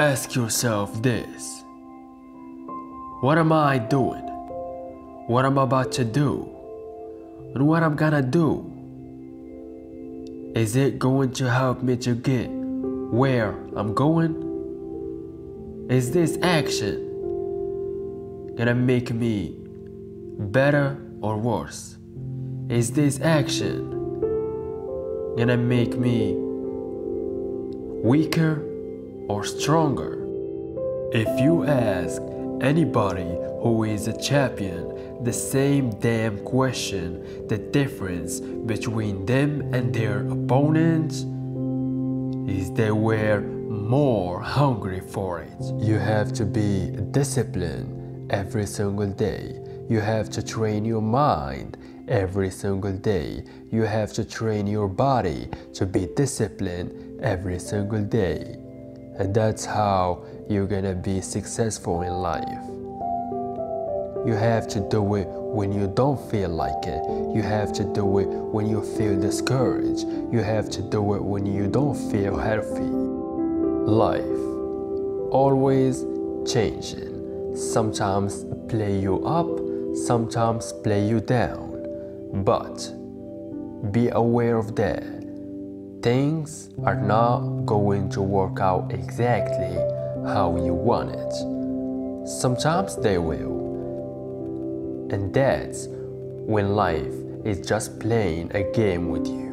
Ask yourself this What am I doing? What I'm about to do? And what I'm gonna do? Is it going to help me to get where I'm going? Is this action gonna make me better or worse? Is this action gonna make me weaker or stronger? If you ask anybody who is a champion the same damn question, the difference between them and their opponents is they were more hungry for it. You have to be disciplined every single day. You have to train your mind every single day. You have to train your body to be disciplined every single day. And that's how you're gonna be successful in life. You have to do it when you don't feel like it. You have to do it when you feel discouraged. You have to do it when you don't feel healthy. Life always changing. Sometimes play you up, sometimes play you down. But be aware of that. Things are not going to work out exactly how you want it. Sometimes they will. And that's when life is just playing a game with you.